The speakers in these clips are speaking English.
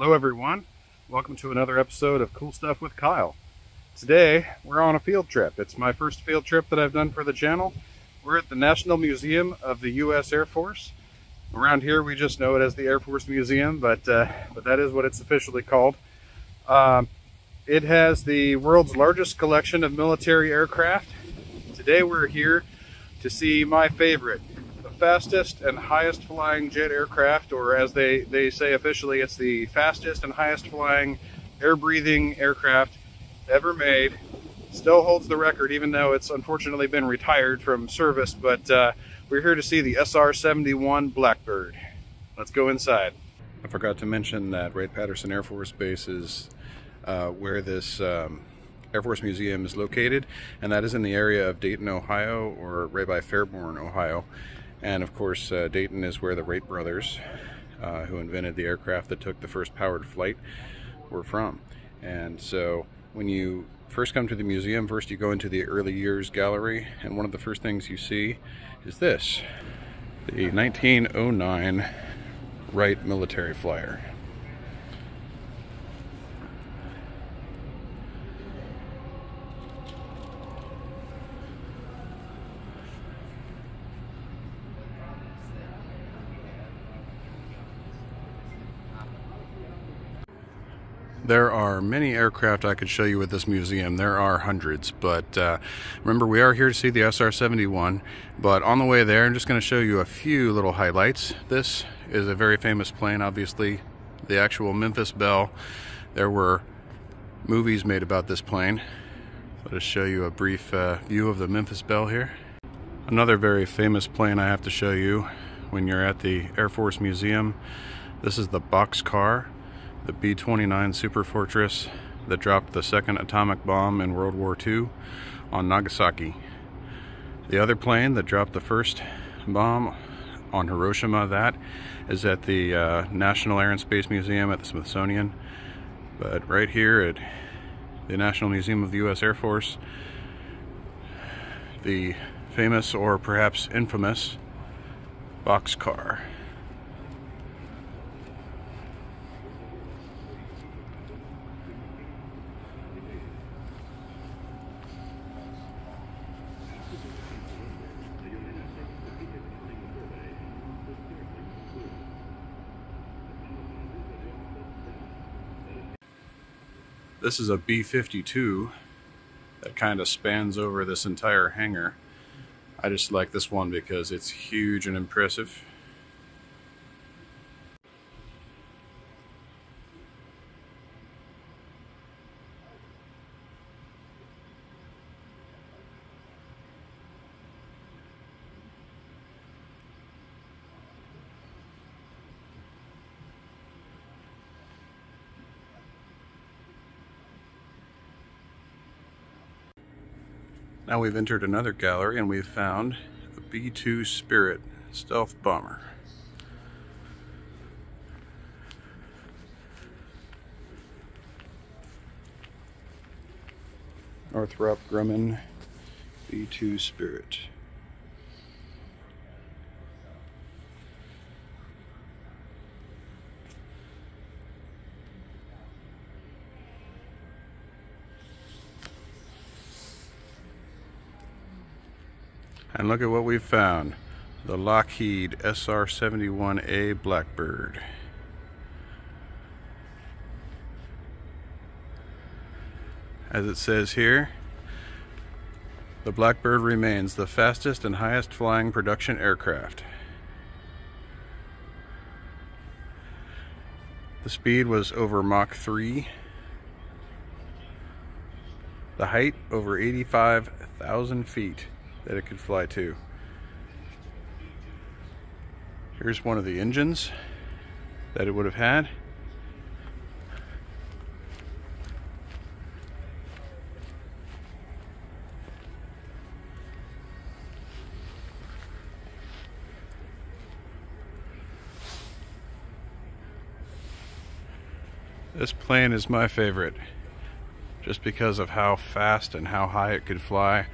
Hello everyone, welcome to another episode of Cool Stuff with Kyle. Today we're on a field trip. It's my first field trip that I've done for the channel. We're at the National Museum of the U.S. Air Force. Around here we just know it as the Air Force Museum, but, uh, but that is what it's officially called. Um, it has the world's largest collection of military aircraft. Today we're here to see my favorite, fastest and highest flying jet aircraft, or as they, they say officially, it's the fastest and highest flying air breathing aircraft ever made. Still holds the record, even though it's unfortunately been retired from service, but uh, we're here to see the SR-71 Blackbird. Let's go inside. I forgot to mention that Wright-Patterson Air Force Base is uh, where this um, Air Force Museum is located, and that is in the area of Dayton, Ohio, or right by Fairborn, Ohio. And of course, uh, Dayton is where the Wright brothers, uh, who invented the aircraft that took the first powered flight, were from. And so when you first come to the museum, first you go into the early years gallery, and one of the first things you see is this, the 1909 Wright military flyer. There are many aircraft I could show you at this museum. There are hundreds, but uh, remember we are here to see the SR-71, but on the way there I'm just going to show you a few little highlights. This is a very famous plane, obviously the actual Memphis Belle. There were movies made about this plane. I'll just show you a brief uh, view of the Memphis Belle here. Another very famous plane I have to show you when you're at the Air Force Museum. This is the Bockscar the B-29 Superfortress that dropped the second atomic bomb in World War II on Nagasaki. The other plane that dropped the first bomb on Hiroshima, that is at the uh, National Air and Space Museum at the Smithsonian. But right here at the National Museum of the U.S. Air Force, the famous or perhaps infamous Bockscar. This is a B-52 that kind of spans over this entire hangar. I just like this one because it's huge and impressive. Now we've entered another gallery and we've found a B-2 Spirit stealth bomber. Northrop Grumman B-2 Spirit. And look at what we've found. The Lockheed SR-71A Blackbird. As it says here, the Blackbird remains the fastest and highest flying production aircraft. The speed was over Mach 3. The height over 85,000 feet that it could fly to. Here's one of the engines that it would have had. This plane is my favorite just because of how fast and how high it could fly.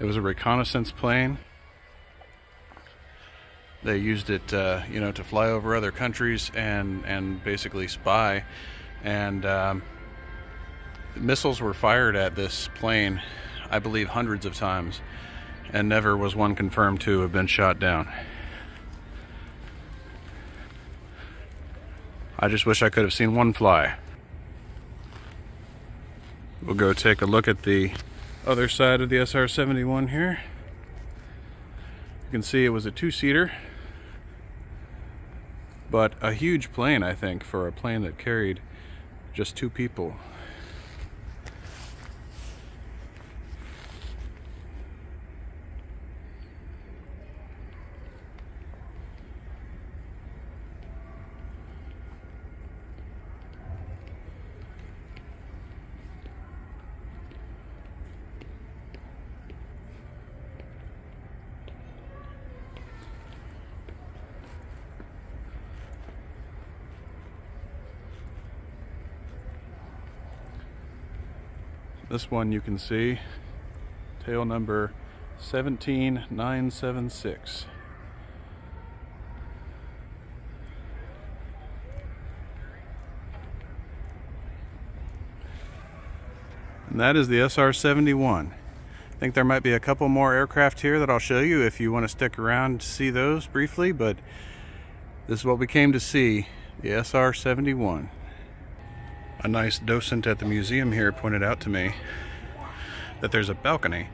It was a reconnaissance plane. They used it, uh, you know, to fly over other countries and and basically spy. And um, missiles were fired at this plane, I believe, hundreds of times, and never was one confirmed to have been shot down. I just wish I could have seen one fly. We'll go take a look at the other side of the SR-71 here. You can see it was a two-seater but a huge plane, I think, for a plane that carried just two people. This one you can see, tail number 17976. And that is the SR-71. I think there might be a couple more aircraft here that I'll show you if you want to stick around to see those briefly, but this is what we came to see, the SR-71 a nice docent at the museum here pointed out to me that there's a balcony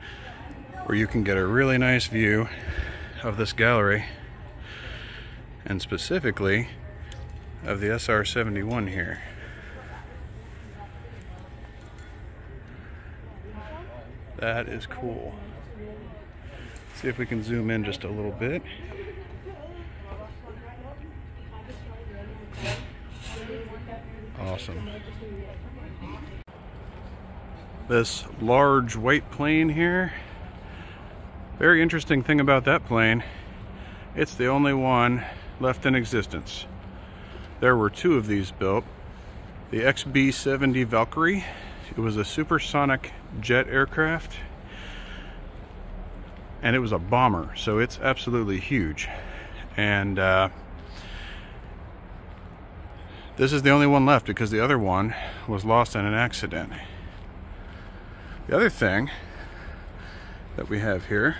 where you can get a really nice view of this gallery and specifically of the SR-71 here. That is cool. see if we can zoom in just a little bit. Awesome. This large white plane here. Very interesting thing about that plane, it's the only one left in existence. There were two of these built. The XB-70 Valkyrie, it was a supersonic jet aircraft and it was a bomber, so it's absolutely huge. And uh, this is the only one left because the other one was lost in an accident. The other thing that we have here,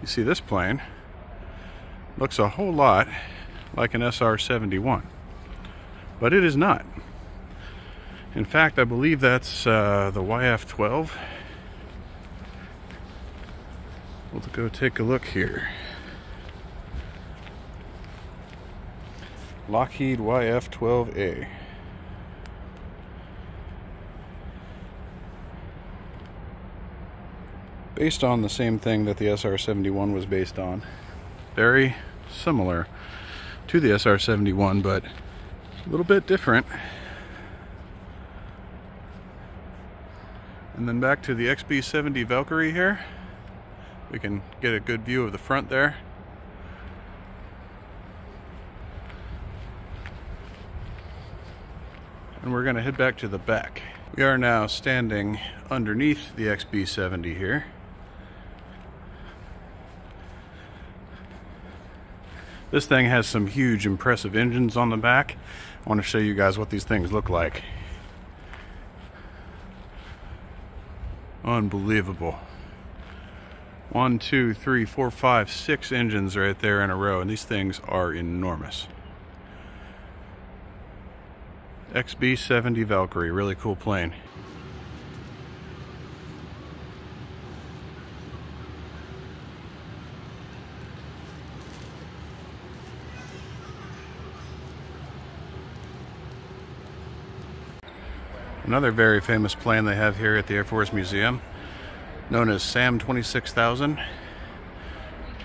you see this plane, looks a whole lot like an SR-71, but it is not. In fact, I believe that's uh, the YF-12. We'll go take a look here. Lockheed YF-12A. Based on the same thing that the SR-71 was based on. Very similar to the SR-71, but a little bit different. And then back to the XB-70 Valkyrie here. We can get a good view of the front there. And we're going to head back to the back. We are now standing underneath the XB70 here. This thing has some huge impressive engines on the back. I want to show you guys what these things look like. Unbelievable. One, two, three, four, five, six engines right there in a row, and these things are enormous. XB-70 Valkyrie, really cool plane. Another very famous plane they have here at the Air Force Museum, known as SAM 26000.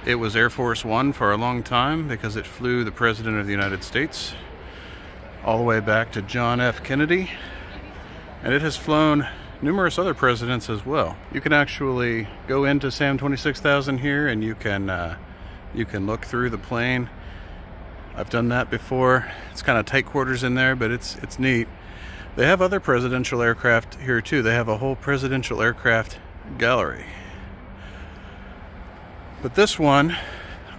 It was Air Force One for a long time because it flew the President of the United States all the way back to John F. Kennedy, and it has flown numerous other presidents as well. You can actually go into SAM 26000 here and you can uh, you can look through the plane. I've done that before. It's kind of tight quarters in there, but it's it's neat. They have other presidential aircraft here too. They have a whole presidential aircraft gallery. But this one,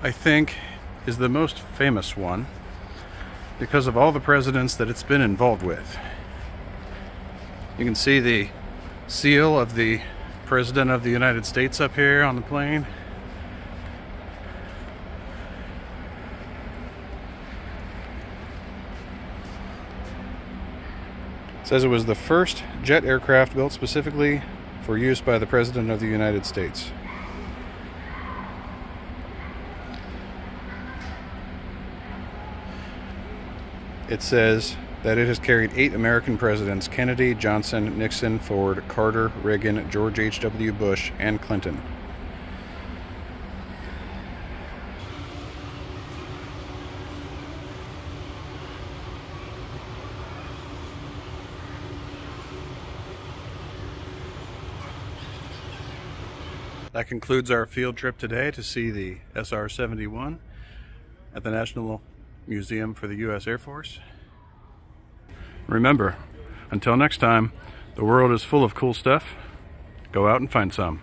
I think, is the most famous one because of all the presidents that it's been involved with. You can see the seal of the President of the United States up here on the plane. It says it was the first jet aircraft built specifically for use by the President of the United States. It says that it has carried eight American presidents Kennedy, Johnson, Nixon, Ford, Carter, Reagan, George H.W. Bush, and Clinton. That concludes our field trip today to see the SR-71 at the National Museum for the U.S. Air Force. Remember, until next time, the world is full of cool stuff. Go out and find some.